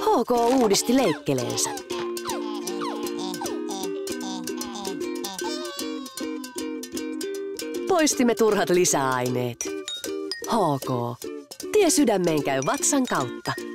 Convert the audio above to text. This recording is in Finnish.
HK uudisti leikkeleensä. Poistimme turhat lisäaineet. HK. Tie sydämeen käy vatsan kautta.